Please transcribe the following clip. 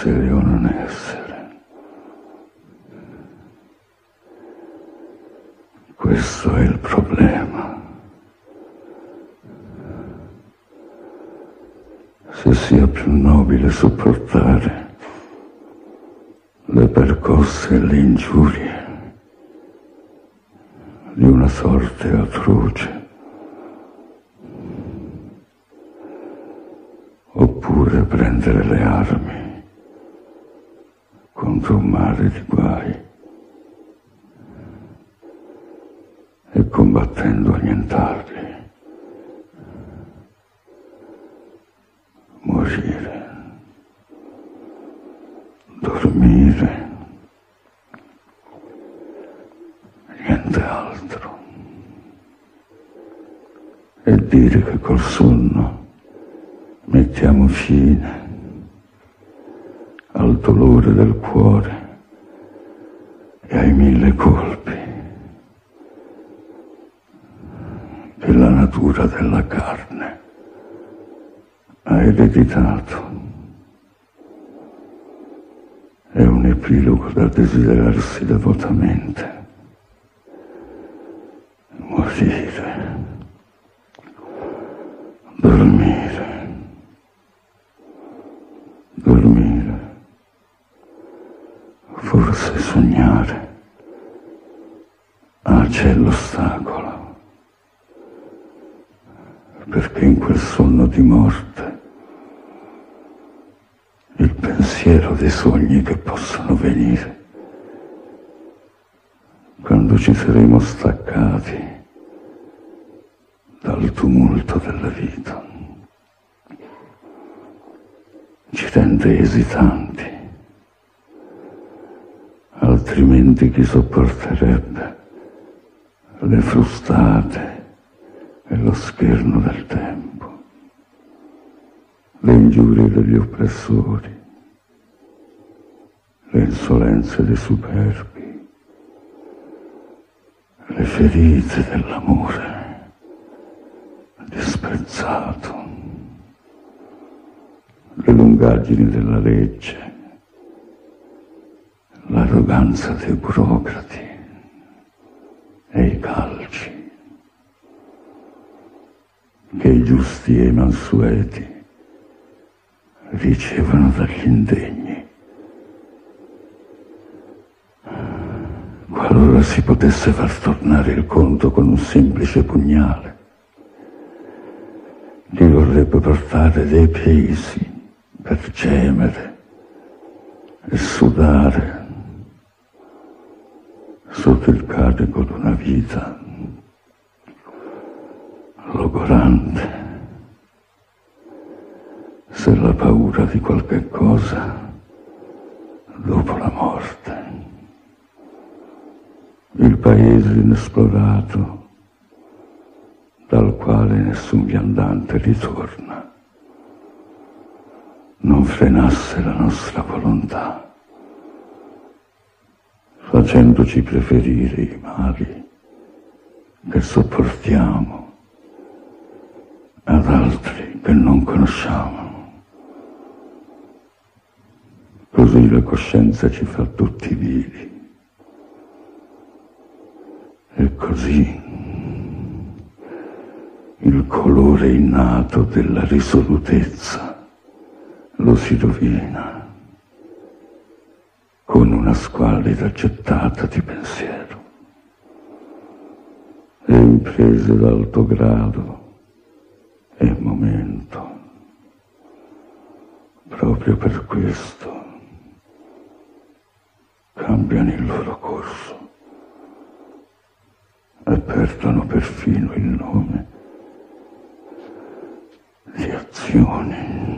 essere o non essere. Questo è il problema. Se sia più nobile sopportare le percosse e le ingiurie di una sorte atroce, oppure prendere le armi contro un mare di guai. E combattendo annientarli, morire, dormire, niente altro. E dire che col sonno mettiamo fine dolore del cuore e ai mille colpi che la natura della carne ha ereditato. È un epilogo da desiderarsi devotamente. Morire, dormire, dormire, forse sognare. Ah, c'è l'ostacolo, perché in quel sonno di morte il pensiero dei sogni che possono venire quando ci saremo staccati dal tumulto della vita. Ci rende esitanti, altrimenti chi sopporterebbe? Le frustate e lo scherno del tempo, le ingiurie degli oppressori, le insolenze dei superbi, le ferite dell'amore disprezzato, le lungaggini della legge, l'arroganza dei burocrati e i calci che i giusti e i mansueti ricevono dagli indegni. Qualora si potesse far tornare il conto con un semplice pugnale, li vorrebbe portare dei pesi per gemere e sudare sotto il carico di una vita logorante. Se la paura di qualche cosa dopo la morte, il paese inesplorato dal quale nessun viandante ritorna, non frenasse la nostra volontà, facendoci preferire i mali che sopportiamo ad altri che non conosciamo. Così la coscienza ci fa tutti vivi. E così il colore innato della risolutezza lo si rovina con una squallida gettata di pensiero. E imprese d'alto grado e momento. Proprio per questo cambiano il loro corso e perdono perfino il nome di azione.